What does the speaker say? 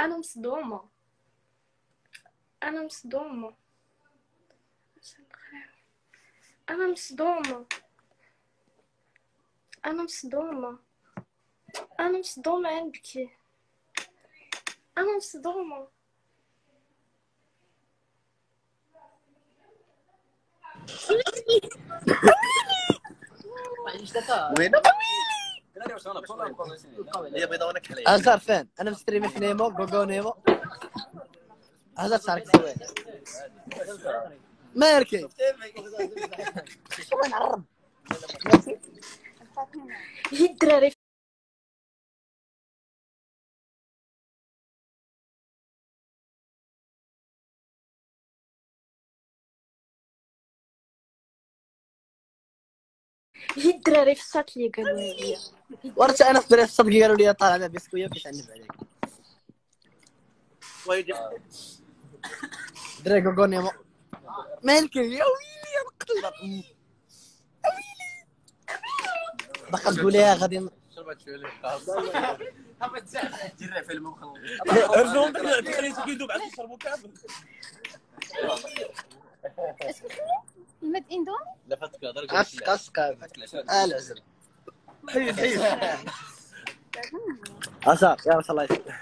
أنا مصدومه أنا مصدومه أنا مصدومه أنا مصدومه أنا مصدومه نبكي أنا مصدومه وين هي ازهر فين؟ أنا مستريم في نيمو جوجو نيمو ازهر صار سوين مالكي وين عرب الدراري هي الدراري في الشات اللي قالوا لي. ورت أنا في صدقي قالوا لي طالع مع بسكوية وكيتعنب عليك ويجي دري جوجو نيمو مالكي يا ويلي يا مقتل يا ويلي بقى تقول لي غادي. شربت شوية جرى فيلم وخلص ارجوهم تخلي يدوب عاد يشربوا كامل. المد اندومي قص قص قص العزل حيد حيد ازهر يا ما شاء الله يسلمك.